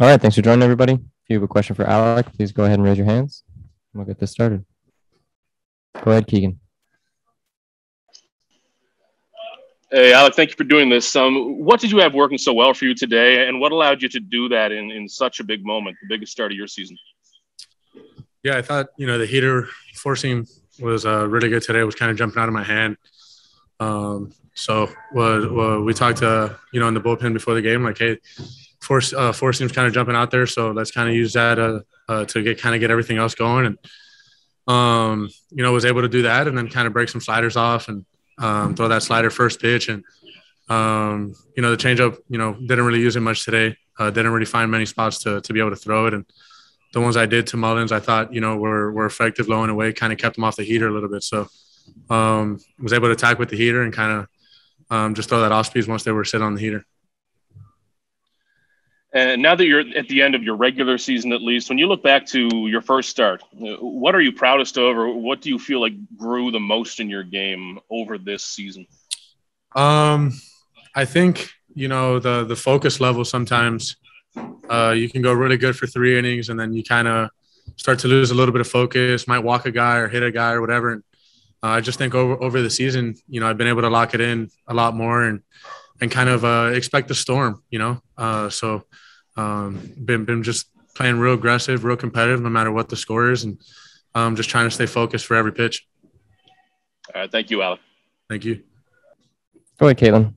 All right, thanks for joining everybody. If you have a question for Alek, please go ahead and raise your hands. We'll get this started. Go ahead, Keegan. Hey, Alek, thank you for doing this. Um, what did you have working so well for you today, and what allowed you to do that in, in such a big moment, the biggest start of your season? Yeah, I thought, you know, the heater four-seam was uh, really good today. It was kind of jumping out of my hand. Um, so was, well, we talked to, you know, in the bullpen before the game, like, hey, force uh, four-seams kind of jumping out there. So let's kind of use that uh, uh, to get kind of get everything else going. And um, you know, was able to do that and then kind of break some sliders off and um, throw that slider first pitch. And um, you know, the changeup, you know, didn't really use it much today. Uh, didn't really find many spots to to be able to throw it. And the ones I did to Mullins, I thought you know were were effective low and away. Kind of kept them off the heater a little bit. So um, was able to attack with the heater and kind of um, just throw that off speed once they were sitting on the heater. And now that you're at the end of your regular season, at least, when you look back to your first start, what are you proudest of, or what do you feel like grew the most in your game over this season? Um, I think you know the the focus level. Sometimes uh, you can go really good for three innings, and then you kind of start to lose a little bit of focus. Might walk a guy or hit a guy or whatever. And uh, I just think over over the season, you know, I've been able to lock it in a lot more and and kind of uh, expect the storm, you know. Uh, so um, been been just playing real aggressive, real competitive, no matter what the score is, and um, just trying to stay focused for every pitch. All right, thank you, Alek. Thank you. Go ahead, Caitlin.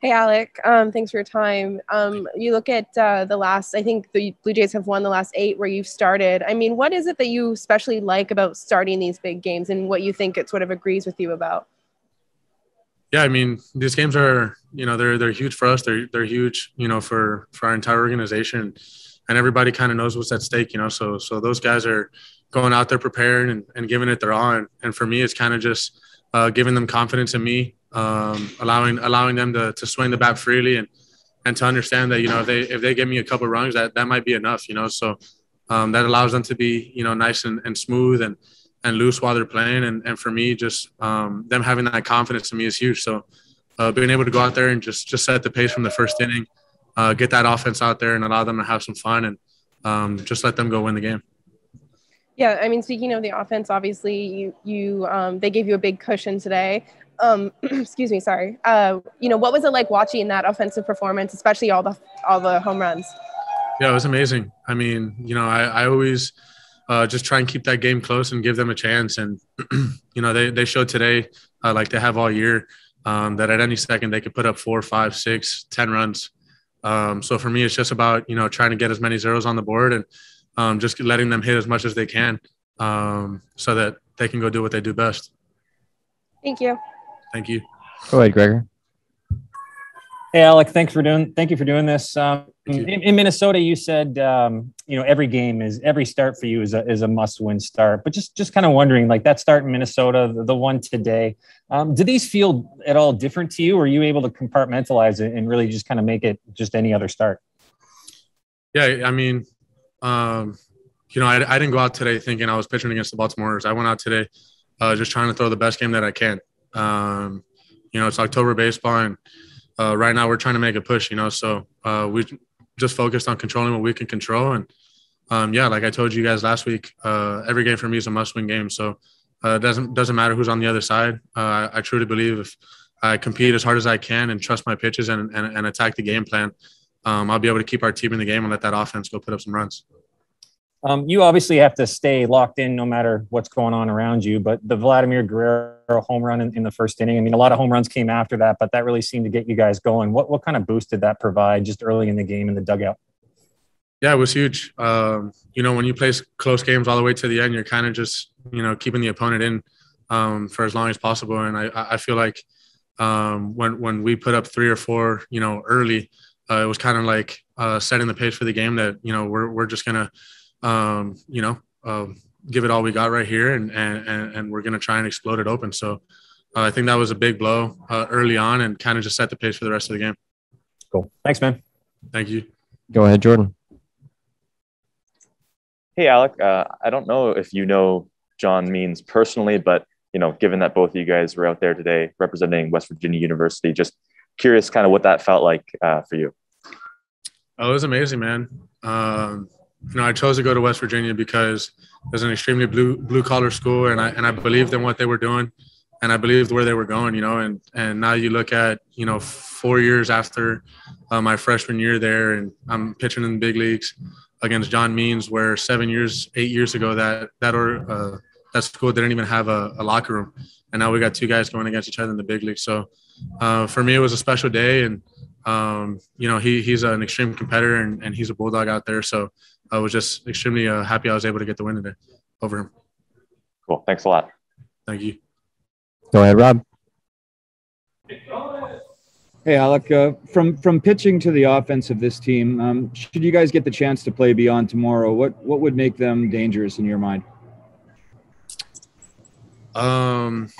Hey, Alek. Um, thanks for your time. Um, you look at uh, the last, I think the Blue Jays have won the last eight where you've started. I mean, what is it that you especially like about starting these big games and what you think it sort of agrees with you about? Yeah, I mean, these games are, you know, they're they're huge for us. They're they're huge, you know, for for our entire organization, and everybody kind of knows what's at stake, you know. So so those guys are going out there prepared and, and giving it their all. And, and for me, it's kind of just uh, giving them confidence in me, um, allowing allowing them to to swing the bat freely and and to understand that you know if they if they give me a couple runs, that that might be enough, you know. So um, that allows them to be you know nice and, and smooth and and loose while they're playing. And, and for me, just um, them having that confidence in me is huge. So uh, being able to go out there and just just set the pace from the first inning, uh, get that offense out there and allow them to have some fun and um, just let them go win the game. Yeah, I mean, speaking of the offense, obviously you you um, they gave you a big cushion today. Um, excuse me, sorry. Uh, you know, what was it like watching that offensive performance, especially all the all the home runs? Yeah, it was amazing. I mean, you know, I, I always uh, just try and keep that game close and give them a chance. And you know, they they showed today, uh, like they have all year, um, that at any second they could put up four, five, six, ten runs. Um, so for me, it's just about you know trying to get as many zeros on the board and um, just letting them hit as much as they can, um, so that they can go do what they do best. Thank you. Thank you. Go ahead, Gregor. Hey, Alek. Thanks for doing. Thank you for doing this. Um, in, in, Minnesota, you said um, you know every game is every start for you is a is a must win start. But just just kind of wondering, like that start in Minnesota, the, the one today, um, do these feel at all different to you? Or are you able to compartmentalize it and really just kind of make it just any other start? Yeah, I mean, um, you know, I, I didn't go out today thinking I was pitching against the Baltimore's. I went out today uh, just trying to throw the best game that I can. Um, you know, it's October baseball and uh, right now we're trying to make a push, you know. So uh, we just focused on controlling what we can control. And um, yeah, like I told you guys last week, uh, every game for me is a must-win game. So uh, it doesn't doesn't matter who's on the other side. Uh, I truly believe if I compete as hard as I can and trust my pitches and and, and attack the game plan, um, I'll be able to keep our team in the game and let that offense go put up some runs. Um, you obviously have to stay locked in no matter what's going on around you. But the Vladimir Guerrero home run in, in, the first inning, I mean, a lot of home runs came after that, but that really seemed to get you guys going. What what kind of boost did that provide just early in the game in the dugout? Yeah, it was huge. Um, you know, when you play close games all the way to the end, you're kind of just you know keeping the opponent in um, for as long as possible. And I I feel like um, when when we put up three or four, you know, early, uh, it was kind of like uh, setting the pace for the game that you know we're we're just gonna um, you know, uh, give it all we got right here, and and and we're gonna try and explode it open. So uh, I think that was a big blow uh, early on, and kind of just set the pace for the rest of the game. Cool. Thanks, man. Thank you. Go ahead, Jordan. Hey, Alek. Uh, I don't know if you know John Means personally, but you know, given that both of you guys were out there today representing West Virginia University, just curious, kind of what that felt like uh, for you. Oh, it was amazing, man. Um, you know, I chose to go to West Virginia because it's an extremely blue blue collar school, and I and I believed in what they were doing, and I believed where they were going. You know, and and now you look at you know four years after uh, my freshman year there, and I'm pitching in the big leagues against John Means, where seven years, eight years ago that that or uh, that school didn't even have a, a, locker room, and now we got two guys going against each other in the big league. So uh, for me, it was a special day, and um, you know he he's an extreme competitor, and, and he's a bulldog out there. So I was just extremely uh, happy I was able to get the win today over him. Cool. Thanks a lot. Thank you. Go ahead, Rob. Hey, Alek. Uh, from from pitching to the offense of this team, um, should you guys get the chance to play beyond tomorrow, what what would make them dangerous in your mind? Um,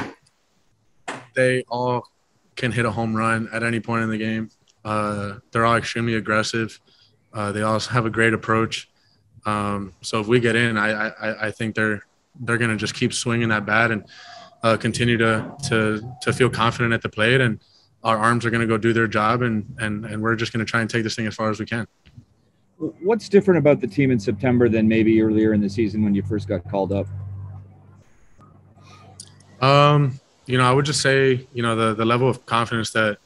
they all can hit a home run at any point in the game. Uh, they're all extremely aggressive. Uh, they also have a great approach. Um, so if we get in, I, I, I think they're they're gonna just keep swinging that bat and uh, continue to to to feel confident at the plate, and our arms are gonna go do their job, and and and we're just gonna try and take this thing as far as we can. What's different about the team in September than maybe earlier in the season when you first got called up? Um, you know, I would just say, you know, the the level of confidence that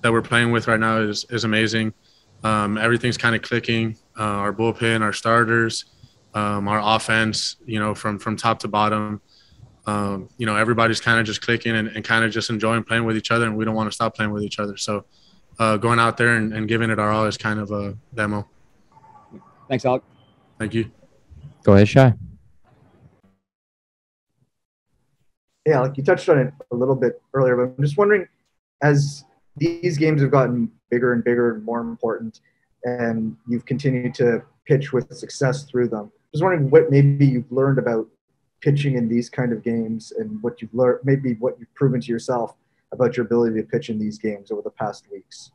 that we're playing with right now is is amazing. Um, everything's kind of clicking. Uh, our bullpen, our starters, um, our offense, you know, from from top to bottom. Um, you know, everybody's kind of just clicking and, and kind of just enjoying playing with each other, and we don't want to stop playing with each other. So, uh, going out there and, and giving it our all is kind of a demo. Thanks, Alek. Thank you. Go ahead, Shi. Yeah, like you touched on it a little bit earlier, but I'm just wondering, as these games have gotten bigger and bigger and more important, and you've continued to pitch with success through them, I was wondering what maybe you've learned about pitching in these kind of games and what you've learned, maybe what you've proven to yourself about your ability to pitch in these games over the past weeks.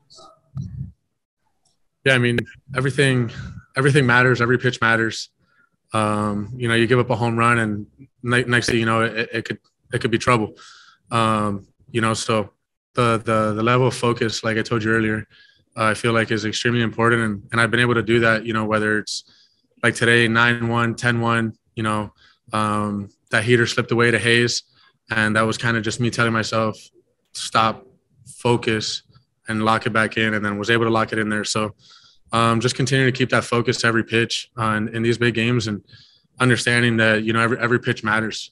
Yeah, I mean everything. Everything matters. Every pitch matters. Um, you know, you give up a home run, and next thing you know, it, it could it could be trouble. Um, you know, so the the the level of focus, like I told you earlier, uh, I feel like is extremely important, and and I've been able to do that. You know, whether it's like today, 9-1, 10-1, you know, um, that heater slipped away to Hays, and that was kind of just me telling myself, stop, focus, and lock it back in, and then was able to lock it in there. So. Um, just continuing to keep that focus every pitch uh, in, in these big games and understanding that you know every every pitch matters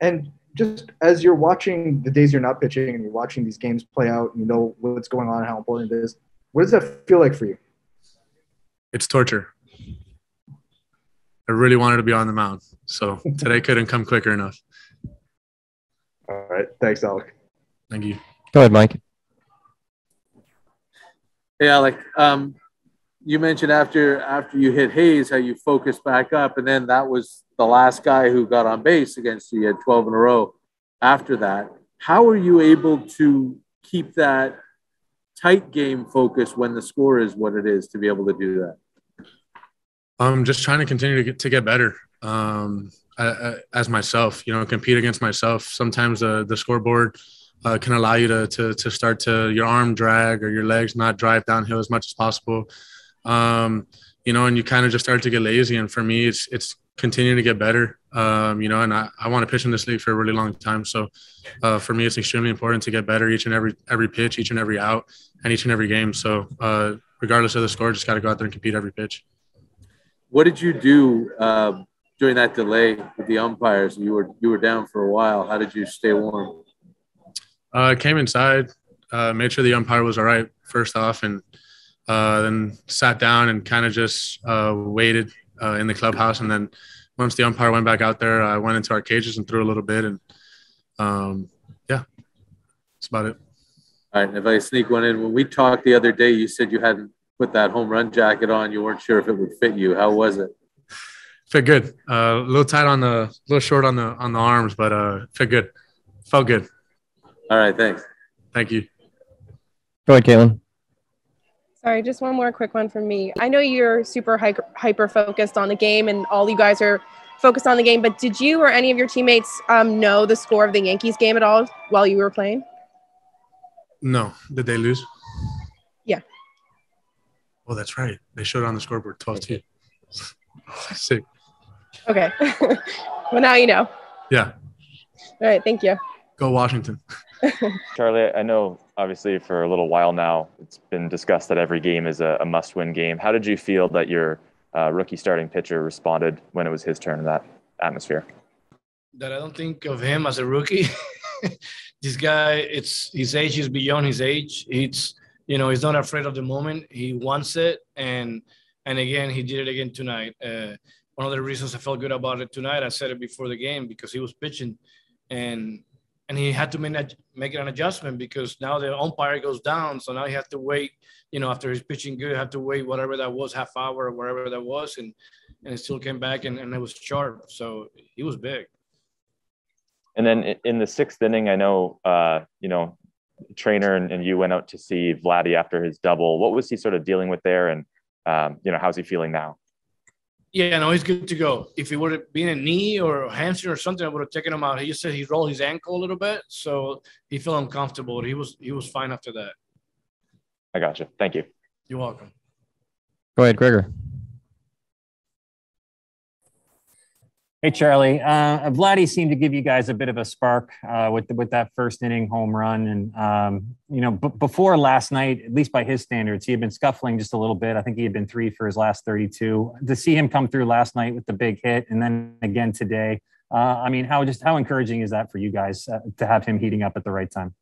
and just as you're watching the days you're not pitching and you're watching these games play out and you know what's going on, and how important it is, what does that feel like for you? It's torture. I really wanted to be on the mound. So today couldn't come quicker enough. All right. Thanks, Alek. Thank you. Go ahead, Mike. Hey, Alek. Um, you mentioned after after you hit Hays how you focused back up, and then that was the last guy who got on base against you. You had 12 in a row after that. How are you able to keep that tight game focus when the score is what it is to be able to do that? I'm just trying to continue to get to get better. Um, I, I, as myself, you know, compete against myself. Sometimes the the scoreboard uh, can allow you to, to to start to your arm drag or your legs not drive downhill as much as possible. Um, you know, and you kind of just start to get lazy. And for me, it's it's continuing to get better. Um, you know, and I, I want to pitch in this league for a really long time. So uh, for me, it's extremely important to get better each and every every pitch, each and every out, and each and every game. So uh, regardless of the score, just got to go out there and compete every pitch. What did you do uh, during that delay with the umpires? You were you were down for a while. How did you stay warm? I uh, came inside, uh, made sure the umpire was all right first off, and uh, then sat down and kind of just waited uh, in the clubhouse. And then once the umpire went back out there, I went into our cages and threw a little bit. And um, yeah, that's about it. All right. If I sneak one in, when we talked the other day, you said you hadn't put that home run jacket on. You weren't sure if it would fit you. How was it? Fit good. Uh, a little tight on the, a little short on the on the arms, but uh, fit good. Felt good. All right. Thanks. Thank you. Go ahead, Caitlin. Sorry, just one more quick one from me. I know you're super hyper focused on the game and all you guys are focused on the game, but did you or any of your teammates um, know the score of the Yankees game at all while you were playing? No. Did they lose? Yeah. Oh, that's right. They showed on the scoreboard 12 2. Sick. Okay. well, now you know. Yeah. All right. Thank you. Go Washington. Charlie, I know obviously for a little while now it's been discussed that every game is a, a must-win game. How did you feel that your uh, rookie starting pitcher responded when it was his turn in that atmosphere? That I don't think of him as a rookie. this guy, it's his age is beyond his age. It's you know he's not afraid of the moment. He wants it, and and again he did it again tonight. Uh, one of the reasons I felt good about it tonight, I said it before the game because he was pitching, and and he had to make, make an adjustment because now the umpire goes down. So now he has to wait, you know, after he's pitching good, have to wait whatever that was, half hour or whatever that was. And, and it still came back and, and it was sharp. So he was big. And then in the sixth inning, I know, uh, you know, trainer and, and you went out to see Vladdy after his double. What was he sort of dealing with there? And, um, you know, how's he feeling now? Yeah, no, he's good to go. If it would have been a knee or a hamstring or something, I would have taken him out. He just said he rolled his ankle a little bit, so he felt uncomfortable. He was he was fine after that. I got you. Thank you. You're welcome. Go ahead, Gregor. Hey, Charlie. Uh, Vladdy seemed to give you guys a bit of a spark uh, with the, with that first inning home run, and um, you know, b- before last night, at least by his standards, he had been scuffling just a little bit. I think he had been three for his last 32. To see him come through last night with the big hit, and then again today, uh, I mean, how just how encouraging is that for you guys uh, to have him heating up at the right time?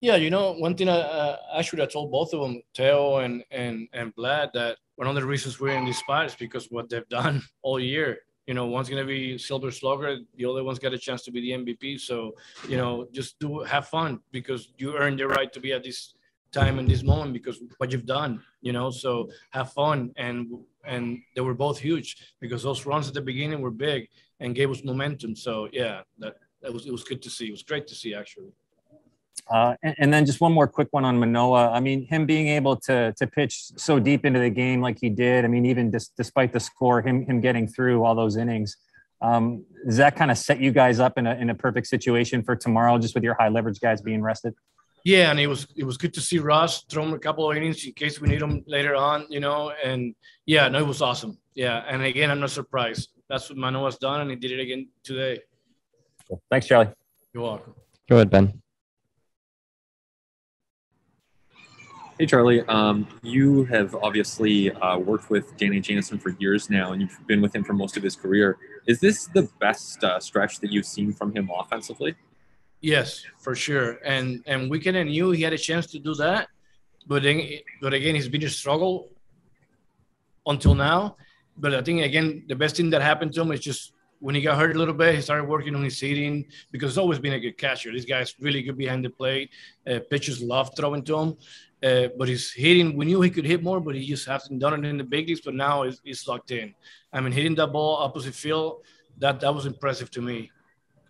Yeah, you know, one thing I, uh, actually I told both of them, Teo and and and Vlad, that one of the reasons we're in this spot is because what they've done all year you know, one's gonna be Silver Slugger, the other one's got a chance to be the MVP. So, you know, just do have fun because you earned the right to be at this time and this moment because what you've done, you know. So have fun and and they were both huge because those runs at the beginning were big and gave us momentum. So yeah, that that was it was good to see. It was great to see actually. Uh, and, and, then just one more quick one on Manoah. I mean, him being able to to pitch so deep into the game like he did. I mean, even dis- despite the score, him him getting through all those innings. Um, does that kind of set you guys up in a in a perfect situation for tomorrow, just with your high leverage guys being rested? Yeah, and it was it was good to see Ross throw him a couple of innings in case we need him later on, you know. And yeah, no, it was awesome. Yeah, and again, I'm not surprised. That's what Manoah's done, and he did it again today. Cool. Thanks, Charlie. You're welcome. Go ahead, Ben. Hey, Charlie. Um, you have obviously uh, worked with Danny Jansen for years now, and you've been with him for most of his career. Is this the best uh, stretch that you've seen from him offensively? Yes, for sure. And and Wickenden knew he had a chance to do that, but then, but again, he's been a struggle until now. But I think again, the best thing that happened to him is just when he got hurt a little bit, he started working on his hitting because he's always been a good catcher. This guy's really good behind the plate. Uh, pitchers love throwing to him. Uh, but he's hitting. We knew he could hit more, but he just hasn't done it in the big leagues. But now he's, he's locked in. I mean, hitting that ball opposite field, that that was impressive to me.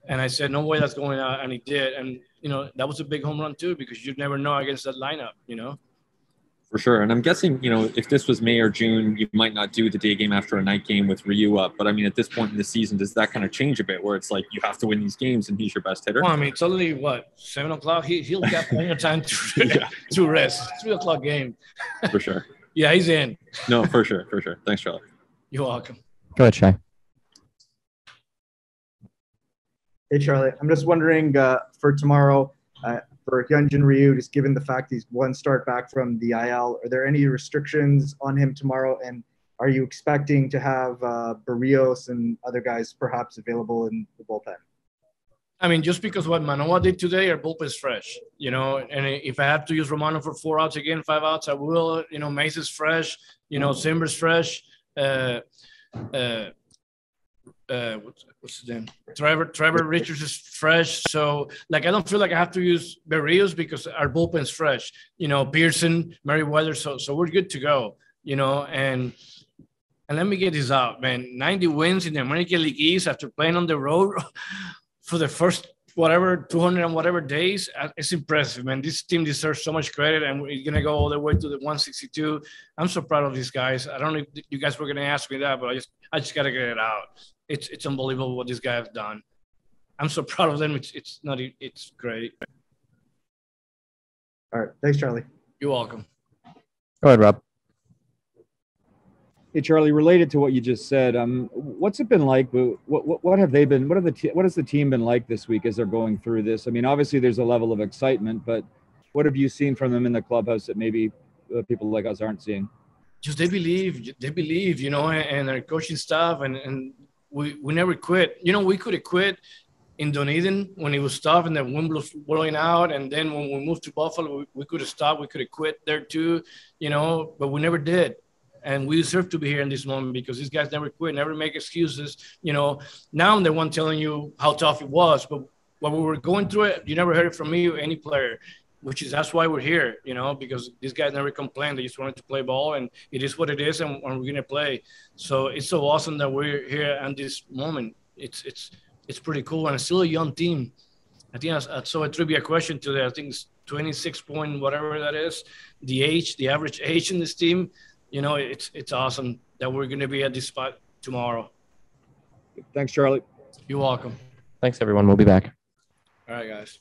And I said, no way that's going out, and he did. And you know, that was a big home run too, because you'd never know against that lineup. You know. For sure. And I'm guessing, you know, if this was May or June, you might not do the day game after a night game with Ryu up. But I mean, at this point in the season, does that kind of change a bit where it's like you have to win these games and he's your best hitter? Well, I mean, it's only what, seven o'clock? He, he'll get plenty of time to, yeah. to rest. Three o'clock game. For sure. yeah, he's in. no, for sure. For sure. Thanks, Charlie. You're welcome. Go ahead, Shi. Hey, Charlie. I'm just wondering uh, for tomorrow, uh, for Hyunjin Ryu, just given the fact he's one start back from the IL, are there any restrictions on him tomorrow? And are you expecting to have uh, Berrios and other guys perhaps available in the bullpen? I mean, just because what Manoah did today, our bullpen's fresh, you know. And if I have to use Romano for four outs again, five outs, I will. You know, Mayza is fresh. You know, Cimber's fresh. Uh, uh, uh, what's, what's his name? Trevor Trevor Richards is fresh. So like I don't feel like I have to use Berrios because our bullpen's fresh. You know, Pearson, Merryweather. So so we're good to go. You know, and and let me get this out, man. 90 wins in the American League East after playing on the road for the first whatever 200 and whatever days uh, it's impressive man this team deserves so much credit and we're gonna go all the way to the 162 i'm so proud of these guys i don't know if you guys were gonna ask me that but i just i just gotta get it out it's it's unbelievable what these guys have done. I'm so proud of them. It's it's not it's great. All right, thanks, Charlie. You're welcome. Go ahead, Rob. Hey Charlie, related to what you just said, um, what's it been like? What, what what have they been? What have the te- what has the team been like this week as they're going through this? I mean, obviously there's a level of excitement, but what have you seen from them in the clubhouse that maybe uh, people like us aren't seeing? Just they believe, they believe, you know, and our coaching staff, and and we we never quit. You know, we could have quit in Dunedin when it was tough and the wind was blowing out, and then when we moved to Buffalo, we, we could have stopped. We could have quit there too, you know, but we never did and we deserve to be here in this moment because these guys never quit, never make excuses. You know, now I'm the one telling you how tough it was, but when we were going through it, you never heard it from me or any player, which is that's why we're here. You know, because these guys never complained; they just wanted to play ball, and it is what it is, and, and we're gonna play. So it's so awesome that we're here at this moment. It's it's it's pretty cool, and it's still a young team. I think I, I saw a trivia question today. I think it's 26 point whatever that is, the age, the average age in this team you know, it's it's awesome that we're going to be at this spot tomorrow. Thanks, Charlie. You're welcome. Thanks, everyone. We'll be back. All right, guys.